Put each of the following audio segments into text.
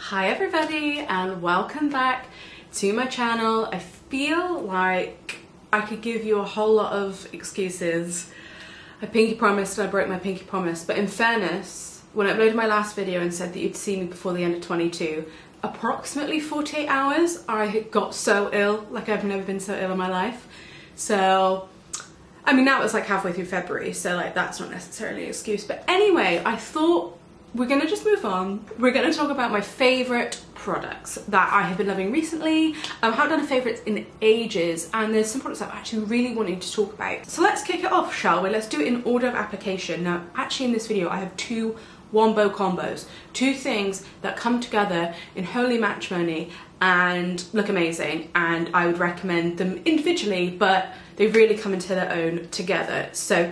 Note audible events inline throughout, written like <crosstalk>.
Hi everybody and welcome back to my channel. I feel like I could give you a whole lot of excuses. I pinky promised and I broke my pinky promise, but in fairness, when I uploaded my last video and said that you'd see me before the end of 22, approximately 48 hours, I got so ill, like I've never been so ill in my life. So, I mean now it's like halfway through February, so like that's not necessarily an excuse. But anyway, I thought we're gonna just move on. We're gonna talk about my favorite products that I have been loving recently. Um, I haven't done a favourites in ages and there's some products I'm actually really wanting to talk about. So let's kick it off, shall we? Let's do it in order of application. Now, actually in this video, I have two wombo combos. Two things that come together in holy matrimony and look amazing and I would recommend them individually, but they really come into their own together. So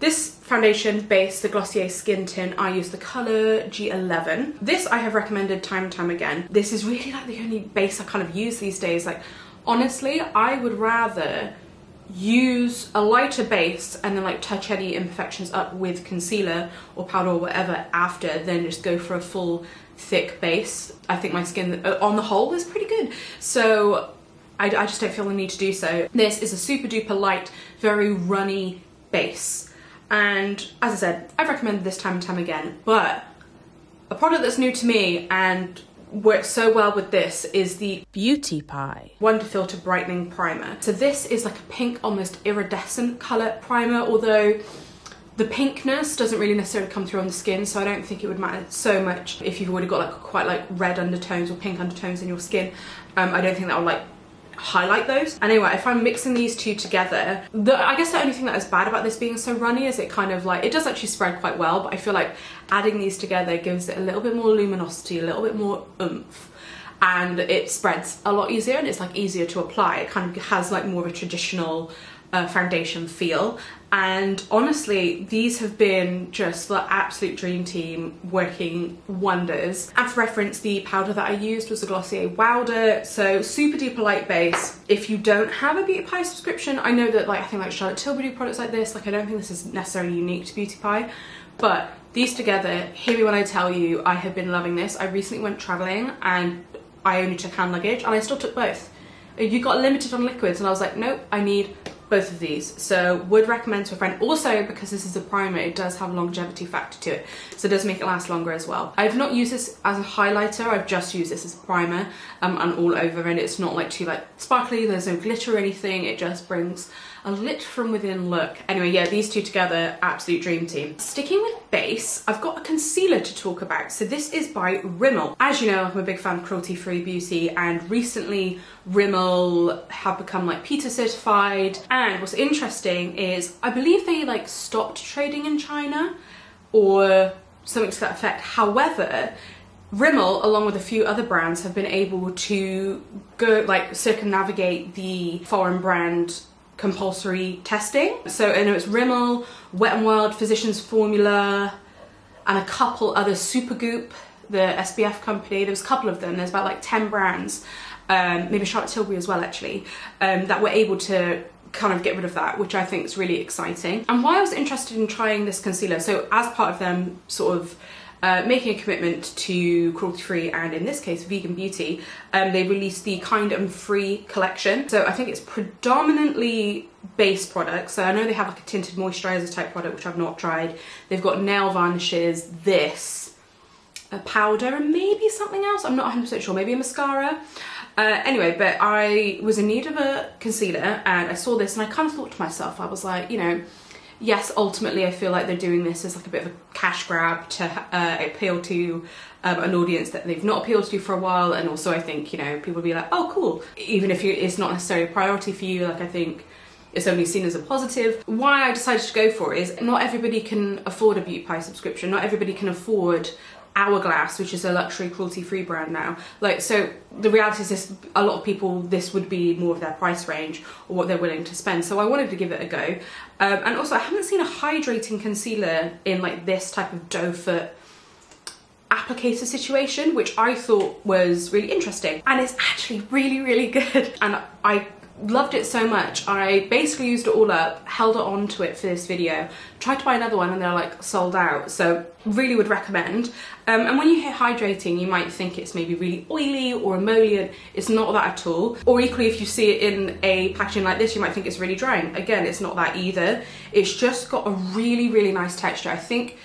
this foundation base, the Glossier Skin Tint, I use the colour G11. This I have recommended time and time again. This is really like the only base I kind of use these days. Like, honestly, I would rather use a lighter base and then like touch any imperfections up with concealer or powder or whatever after than just go for a full thick base. I think my skin uh, on the whole is pretty good. So I, I just don't feel the need to do so. This is a super duper light, very runny base and as I said, I've recommended this time and time again, but a product that's new to me and works so well with this is the Beauty Pie Wonder Filter Brightening Primer. So this is like a pink, almost iridescent colour primer, although the pinkness doesn't really necessarily come through on the skin, so I don't think it would matter so much if you've already got like quite like red undertones or pink undertones in your skin. Um, I don't think that will like highlight those. Anyway, if I'm mixing these two together, the, I guess the only thing that is bad about this being so runny is it kind of like, it does actually spread quite well, but I feel like adding these together gives it a little bit more luminosity, a little bit more oomph and it spreads a lot easier and it's like easier to apply. It kind of has like more of a traditional uh, foundation feel. And honestly these have been just the absolute dream team working wonders. And for reference the powder that I used was the Glossier Wowder so super duper light base. If you don't have a Beauty Pie subscription I know that like I think like Charlotte Tilbury do products like this like I don't think this is necessarily unique to Beauty Pie but these together hear me when I tell you I have been loving this. I recently went traveling and I only took hand luggage and I still took both. You got limited on liquids and I was like nope I need both of these. So would recommend to a friend. Also because this is a primer it does have a longevity factor to it. So it does make it last longer as well. I've not used this as a highlighter. I've just used this as a primer um, and all over and it's not like too like sparkly. There's no glitter or anything. It just brings a lit from within look. Anyway, yeah, these two together, absolute dream team. Sticking with base, I've got a concealer to talk about. So this is by Rimmel. As you know, I'm a big fan of cruelty-free beauty and recently Rimmel have become like PETA certified. And what's interesting is I believe they like stopped trading in China or something to that effect. However, Rimmel, along with a few other brands, have been able to go like circumnavigate the foreign brand compulsory testing. So I know it's Rimmel, Wet n Wild, Physicians Formula, and a couple other Supergoop, the SPF company. There's a couple of them. There's about like 10 brands, um, maybe Charlotte Tilbury as well actually, um, that were able to kind of get rid of that, which I think is really exciting. And why I was interested in trying this concealer, so as part of them sort of uh, making a commitment to cruelty-free and in this case vegan beauty, um, they released the Kind and Free collection. So I think it's predominantly base products. So I know they have like a tinted moisturizer type product, which I've not tried. They've got nail varnishes, this, a powder, and maybe something else. I'm not 100% sure, maybe a mascara. Uh, anyway, but I was in need of a concealer and I saw this and I kind of thought to myself, I was like, you know, yes, ultimately I feel like they're doing this as like a bit of a cash grab to uh, appeal to um, an audience that they've not appealed to for a while. And also I think, you know, people will be like, oh cool, even if you, it's not necessarily a priority for you, like I think it's only seen as a positive. Why I decided to go for it is not everybody can afford a Beauty Pie subscription, not everybody can afford Hourglass, which is a luxury cruelty-free brand now. Like, so the reality is this, a lot of people, this would be more of their price range or what they're willing to spend. So I wanted to give it a go. Um, and also I haven't seen a hydrating concealer in like this type of doe foot applicator situation, which I thought was really interesting. And it's actually really, really good. And I loved it so much. I basically used it all up, held it on to it for this video, tried to buy another one and they're like sold out. So really would recommend. Um, and when you hear hydrating, you might think it's maybe really oily or emollient. It's not that at all. Or equally, if you see it in a packaging like this, you might think it's really drying. Again, it's not that either. It's just got a really, really nice texture. I think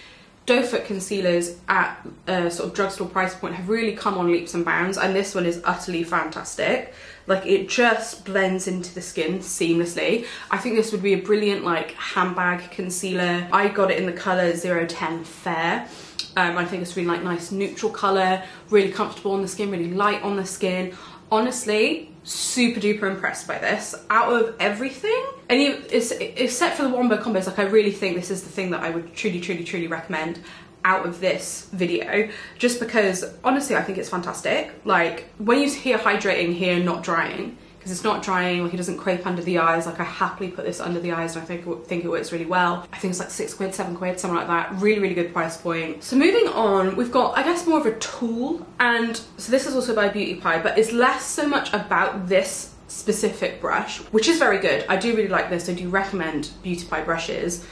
doe foot concealers at a sort of drugstore price point have really come on leaps and bounds and this one is utterly fantastic like it just blends into the skin seamlessly. I think this would be a brilliant like handbag concealer. I got it in the color 010 fair. Um, i think it's really like nice neutral color really comfortable on the skin really light on the skin. Honestly super duper impressed by this. Out of everything and except for the wombo combos like i really think this is the thing that i would truly truly truly recommend out of this video just because honestly I think it's fantastic. Like when you hear hydrating here not drying because it's not drying like it doesn't crepe under the eyes. Like I happily put this under the eyes and I think, think it works really well. I think it's like six quid seven quid something like that. Really really good price point. So moving on we've got I guess more of a tool. And so this is also by Beauty Pie but it's less so much about this specific brush which is very good. I do really like this. I do recommend Beauty Pie brushes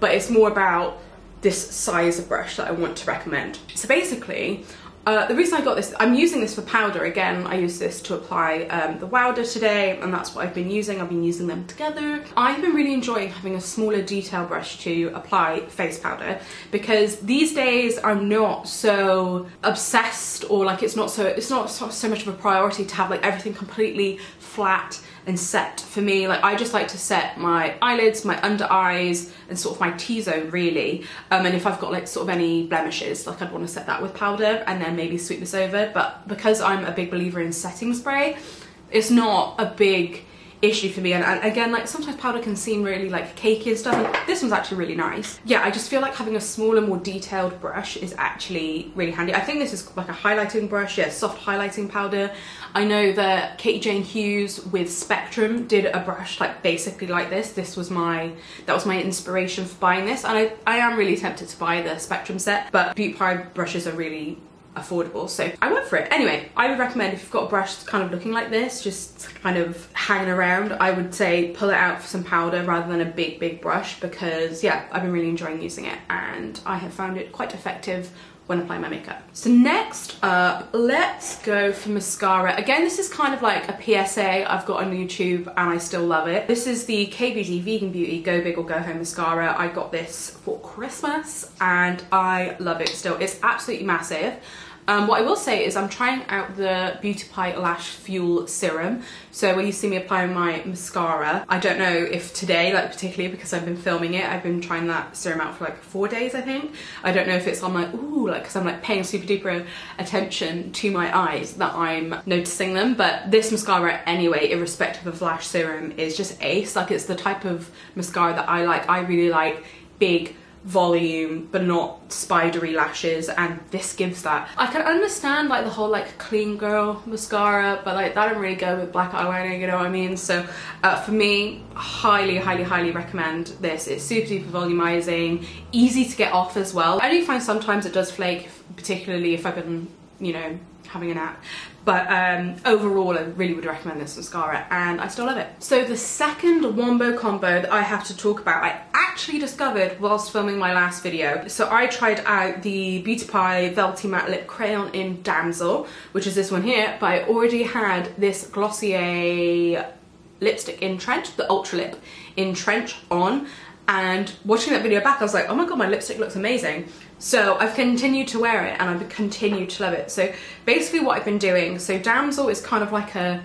but it's more about this size of brush that I want to recommend. So basically, uh, the reason I got this, I'm using this for powder again. I use this to apply um, the Wowder today and that's what I've been using. I've been using them together. I've been really enjoying having a smaller detail brush to apply face powder because these days I'm not so obsessed or like it's not so, it's not so, so much of a priority to have like everything completely flat and set for me. Like I just like to set my eyelids, my under eyes, and sort of my T-zone really. Um, and if I've got like sort of any blemishes, like I'd want to set that with powder and then maybe sweep this over. But because I'm a big believer in setting spray, it's not a big issue for me. And, and, again like sometimes powder can seem really like cakey and stuff and this one's actually really nice. Yeah I just feel like having a smaller more detailed brush is actually really handy. I think this is like a highlighting brush yeah soft highlighting powder. I know that Katie Jane Hughes with Spectrum did a brush like basically like this. This was my that was my inspiration for buying this and I, I am really tempted to buy the Spectrum set but Beauty Pie brushes are really affordable so I went for it anyway I would recommend if you've got a brush kind of looking like this just kind of hanging around I would say pull it out for some powder rather than a big big brush because yeah I've been really enjoying using it and I have found it quite effective when applying my makeup. So next up, let's go for mascara. Again, this is kind of like a PSA I've got on YouTube and I still love it. This is the KVD Vegan Beauty Go Big or Go Home Mascara. I got this for Christmas and I love it still. It's absolutely massive. Um, what I will say is I'm trying out the Beauty Pie Lash Fuel Serum. So when you see me applying my mascara, I don't know if today, like particularly because I've been filming it, I've been trying that serum out for like four days, I think. I don't know if it's on like, ooh, like, cause I'm like paying super duper attention to my eyes that I'm noticing them. But this mascara anyway, irrespective of lash serum, is just ace. Like it's the type of mascara that I like. I really like big, volume but not spidery lashes and this gives that. I can understand like the whole like clean girl mascara but like that don't really go with black eyeliner you know what I mean? So uh, for me highly highly highly recommend this. It's super duper volumizing easy to get off as well. I do find sometimes it does flake particularly if I've been you know having a nap but um, overall I really would recommend this mascara and I still love it. So the second Wombo combo that I have to talk about I actually discovered whilst filming my last video. So I tried out the Beauty Pie Velvety Matte Lip Crayon in Damsel which is this one here but I already had this Glossier lipstick in Trench, the Ultra Lip in Trench on and watching that video back I was like oh my god my lipstick looks amazing. So I've continued to wear it and I've continued to love it. So basically what I've been doing so Damsel is kind of like a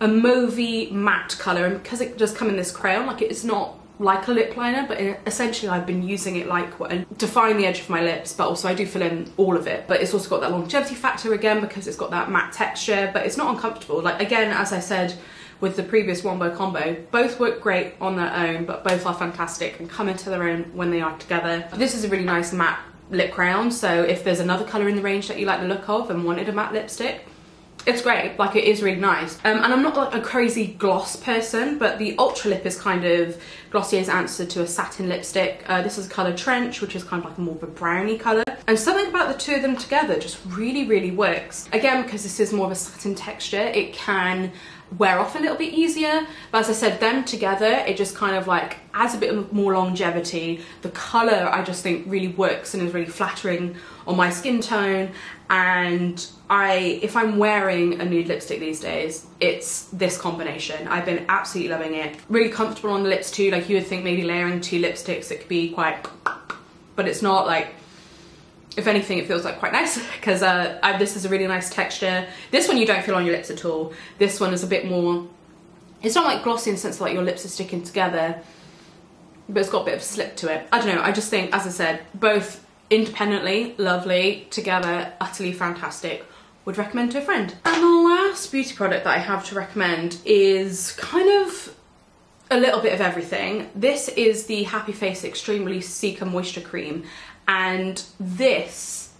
a mauvey matte colour and because it does come in this crayon like it's not like a lip liner but essentially I've been using it like one to define the edge of my lips but also I do fill in all of it. But it's also got that longevity factor again because it's got that matte texture but it's not uncomfortable. Like again as I said with the previous Wombo combo. Both work great on their own, but both are fantastic and come into their own when they are together. This is a really nice matte lip crayon, so if there's another colour in the range that you like the look of and wanted a matte lipstick, it's great. Like it is really nice. Um, and I'm not like a crazy gloss person but the Ultra Lip is kind of Glossier's answer to a satin lipstick. Uh, this is colour Trench which is kind of like more of a browny colour and something about the two of them together just really really works. Again because this is more of a satin texture it can wear off a little bit easier. But as I said, them together, it just kind of like adds a bit more longevity. The color I just think really works and is really flattering on my skin tone. And I, if I'm wearing a nude lipstick these days, it's this combination. I've been absolutely loving it. Really comfortable on the lips too. Like you would think maybe layering two lipsticks, it could be quite, but it's not like if anything, it feels like quite nice <laughs> because uh, this is a really nice texture. This one you don't feel on your lips at all. This one is a bit more, it's not like glossy in the sense like your lips are sticking together, but it's got a bit of slip to it. I don't know, I just think, as I said, both independently, lovely, together, utterly fantastic. Would recommend to a friend. And the last beauty product that I have to recommend is kind of a little bit of everything. This is the Happy Face Extreme Relief Cica Moisture Cream and this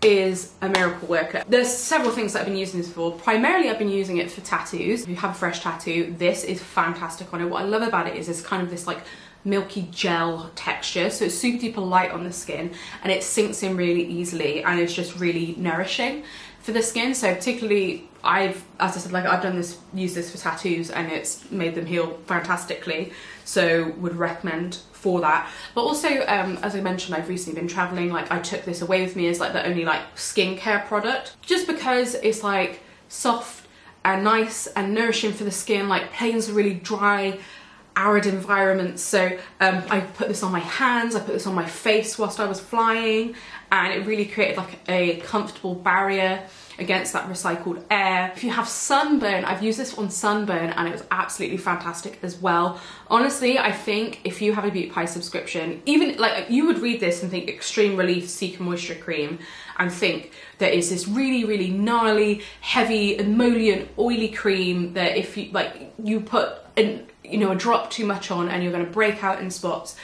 is a miracle worker. There's several things that I've been using this for. Primarily I've been using it for tattoos. If you have a fresh tattoo, this is fantastic on it. What I love about it is it's kind of this like milky gel texture so it's super duper light on the skin and it sinks in really easily and it's just really nourishing for the skin so particularly I've as I said like I've done this used this for tattoos and it's made them heal fantastically. So would recommend for that. But also um, as I mentioned I've recently been traveling. Like I took this away with me as like the only like skincare product. Just because it's like soft and nice and nourishing for the skin. Like planes are really dry arid environments. So um, I put this on my hands. I put this on my face whilst I was flying. And it really created like a comfortable barrier against that recycled air. If you have sunburn, I've used this on sunburn and it was absolutely fantastic as well. Honestly, I think if you have a Beauty Pie subscription, even like you would read this and think Extreme Relief Cica Moisture Cream and think there is this really, really gnarly, heavy, emollient, oily cream that if you like you put an you know a drop too much on and you're going to break out in spots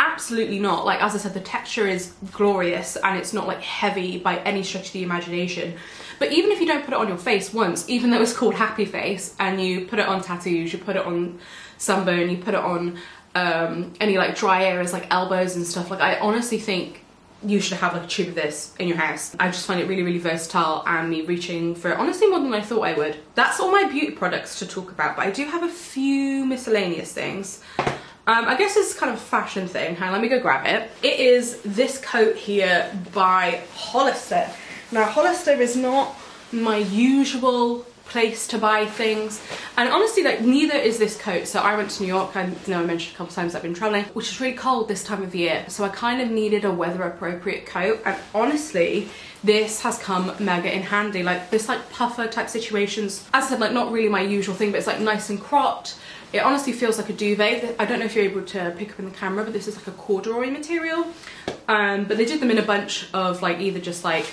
absolutely not like as i said the texture is glorious and it's not like heavy by any stretch of the imagination but even if you don't put it on your face once, even though it's called Happy Face, and you put it on tattoos, you put it on sunburn, you put it on um, any like dry areas like elbows and stuff, like I honestly think you should have like a tube of this in your house. I just find it really, really versatile and me reaching for it, honestly more than I thought I would. That's all my beauty products to talk about, but I do have a few miscellaneous things. Um, I guess it's kind of a fashion thing. Hang on, let me go grab it. It is this coat here by Hollister. Now Hollister is not my usual place to buy things. And honestly like neither is this coat. So I went to New York I know I mentioned a couple times I've been traveling which is really cold this time of year. So I kind of needed a weather appropriate coat. And honestly this has come mega in handy. Like this like puffer type situations. As I said like not really my usual thing but it's like nice and cropped. It honestly feels like a duvet. I don't know if you're able to pick up in the camera but this is like a corduroy material. Um, but they did them in a bunch of like either just like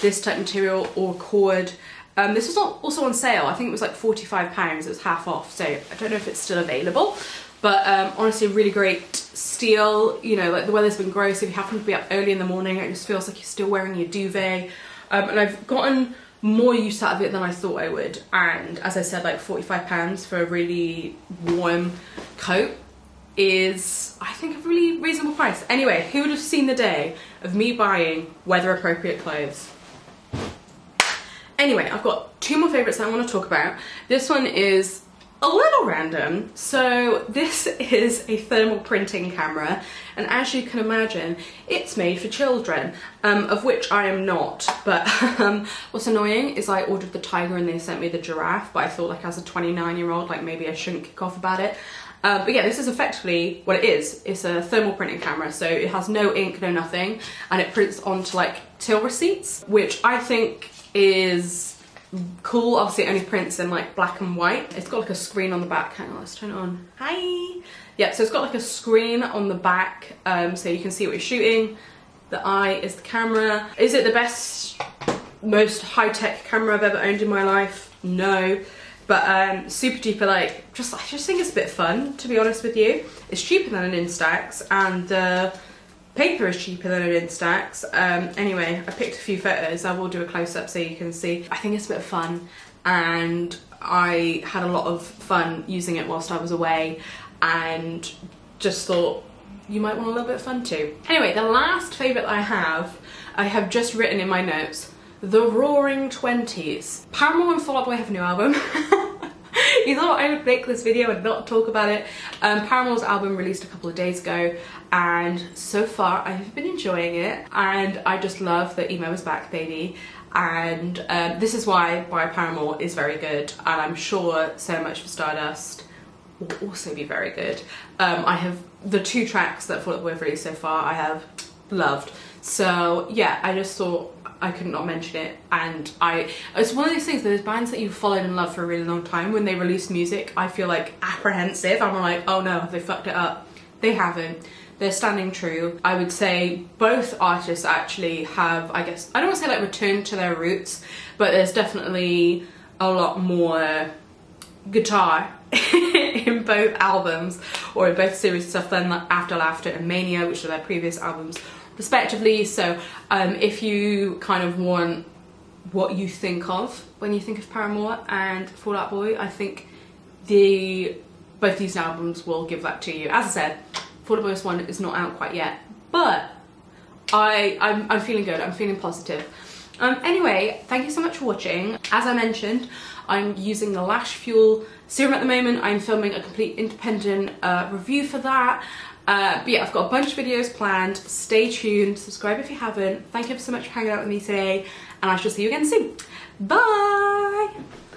this type material or cord. Um, this was also on sale. I think it was like 45 pounds. It was half off. So I don't know if it's still available. But um, honestly, a really great steal. You know, like the weather's been gross. If you happen to be up early in the morning, it just feels like you're still wearing your duvet. Um, and I've gotten more use out of it than I thought I would. And as I said, like 45 pounds for a really warm coat is, I think, a really reasonable price. Anyway, who would have seen the day of me buying weather appropriate clothes? Anyway, I've got two more favourites I want to talk about. This one is a little random. So this is a thermal printing camera and as you can imagine it's made for children um, of which I am not but <laughs> um, what's annoying is I ordered the tiger and they sent me the giraffe but I thought like as a 29 year old like maybe I shouldn't kick off about it. Um, but yeah, this is effectively what it is. It's a thermal printing camera, so it has no ink, no nothing, and it prints onto like till receipts, which I think is cool. Obviously it only prints in like black and white. It's got like a screen on the back. Hang on, let's turn it on. Hi! Yeah, so it's got like a screen on the back um, so you can see what you're shooting. The eye is the camera. Is it the best, most high-tech camera I've ever owned in my life? No. But um, super duper like, just I just think it's a bit fun to be honest with you. It's cheaper than an Instax and uh, Paper is cheaper than an Instax. Um, anyway, I picked a few photos. I will do a close-up so you can see. I think it's a bit of fun and I had a lot of fun using it whilst I was away and just thought you might want a little bit of fun too. Anyway, the last favourite I have, I have just written in my notes, The Roaring Twenties. Paramore and Fall Out Boy have a new album. <laughs> you thought I would make this video and not talk about it. Um, Paramore's album released a couple of days ago and so far I've been enjoying it and I just love that emo is back baby and um, this is why by Paramore is very good and I'm sure So Much for Stardust will also be very good. Um, I have the two tracks that Fall Out Boy have released so far I have loved so yeah I just thought I could not mention it. And I it's one of those things those bands that you've followed and loved for a really long time when they release music I feel like apprehensive. I'm like oh no they fucked it up. They haven't. They're standing true. I would say both artists actually have I guess I don't want to say like returned to their roots but there's definitely a lot more guitar <laughs> in both albums or in both series stuff than After Laughter and Mania which are their previous albums respectively. So um, if you kind of want what you think of when you think of Paramore and Fall Out Boy, I think the both these albums will give that to you. As I said, Fall Out Boy one is not out quite yet, but I I'm, I'm feeling good. I'm feeling positive. Um, anyway, thank you so much for watching. As I mentioned, I'm using the Lash Fuel serum at the moment. I'm filming a complete independent uh, review for that. Uh, but yeah, I've got a bunch of videos planned. Stay tuned, subscribe if you haven't. Thank you so much for hanging out with me today, and I shall see you again soon. Bye!